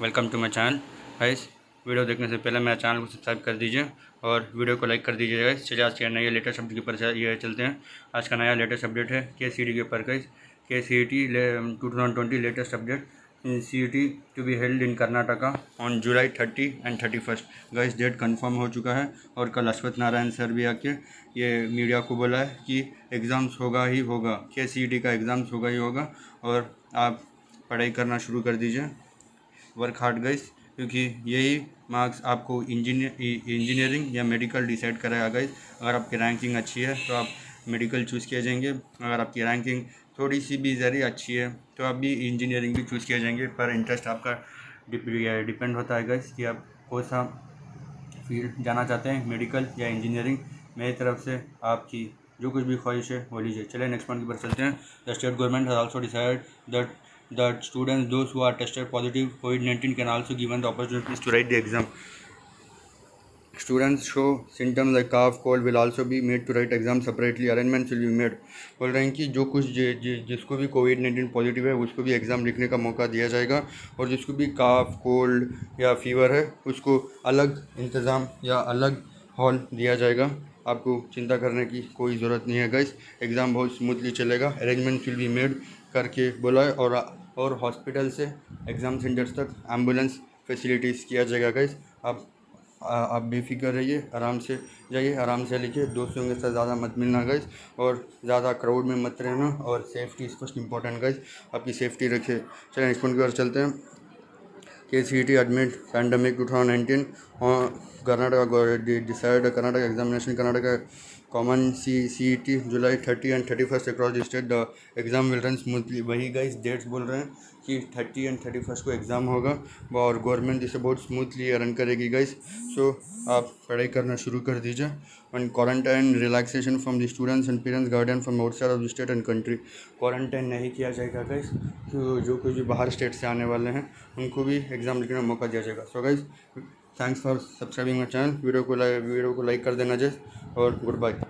Welcome to my channel. Guys, video देखने से पहले मेरे चैनल को सब्सक्राइब कर दीजिए और वीडियो को लाइक कर दीजिए गाइस। चलिए आज के नए लेटेस्ट अपडेट के ऊपर ये चलते हैं। आज का नया लेटेस्ट अपडेट है के सी के ऊपर, guys. K C T two thousand twenty latest update. C T to be held in Karnataka on July thirty and thirty first guys date confirm हो चुका है और कल अश्वथ नारायण सर भी आके ये मीडिया को बोला है कि एग्ज़ाम्स होगा ही होगा। के सी टी का एग्ज़ाम्स होगा ही होगा और आप पढ़ाई करना शुरू कर दीजिए। वर्क हार्ड गाइस क्योंकि यही मार्क्स आपको इंजीनियर इंजीनियरिंग या मेडिकल डिसाइड कराएगा गाइस अगर आपकी रैंकिंग अच्छी है तो आप मेडिकल चूज़ किए जाएँगे. अगर आपकी रैंकिंग थोड़ी सी भी ज़री अच्छी है तो आप भी इंजीनियरिंग भी चूज़ किए जाएँगे. पर इंटरेस्ट आपका डिपेंड होता है गाइस कि आप कौन सा फ़ील्ड जाना चाहते हैं मेडिकल या इंजीनियरिंग मेरी तरफ़ से आपकी जो कुछ भी ख्वाहिश है, वो लीजिए. चलिए नेक्स्ट पॉइंट की पर चलते हैं. The state government has also decide that that students those who are tested positive covid-19 can also given the opportunities to write the exam students show symptoms like cough cold will also be made to write exam separately arrangements will be made बोल रहे हैं कि जो कुछ जि, जि, जिसको भी कोविड नाइन्टीन पॉजिटिव है उसको भी एग्ज़ाम लिखने का मौका दिया जाएगा और जिसको भी काफ कोल्ड या फीवर है उसको अलग इंतज़ाम या अलग हॉल दिया जाएगा आपको चिंता करने की कोई ज़रूरत नहीं है गाइस एग्ज़ाम बहुत स्मूथली चलेगा अरेंजमेंट विल बी मेड करके बुलाए और और हॉस्पिटल से एग्ज़ाम सेंटर्स तक एंबुलेंस फैसिलिटीज़ किया जाएगा गाइस आप आप बेफिक्र रहिए, आराम से जाइए, आराम से लिखिए, दोस्तों के साथ ज़्यादा मत मिलना गाइस और ज़्यादा क्राउड में मत रहना और सेफ्टी फ़र्स्ट इंपॉर्टेंट गाइस आपकी सेफ्टी रखिए। चलिए नेक्स्ट पॉइंट की ओर चलते हैं। K C T admit pandemic two thousand nineteen Karnataka decide Karnataka examination Karnataka common C C T July thirty and thirty first across the state the exam will run smoothly वही guys dates बोल रहे हैं कि thirty and thirty first को exam होगा और government इसे बहुत स्मूथली रन करेगी गाइस सो आप पढ़ाई करना शुरू कर दीजिए and quarantine relaxation from the students and parents guardian from outside of the state and country quarantine नहीं किया जाएगा गाइस तो जो कोई भी बाहर स्टेट से आने वाले हैं, उनको भी एग्ज़ाम लिखने का मौका दिया जाएगा. So guys thanks for subscribing my channel video को लाइक वीडियो को लाइक कर देना जैसे और गुड बाय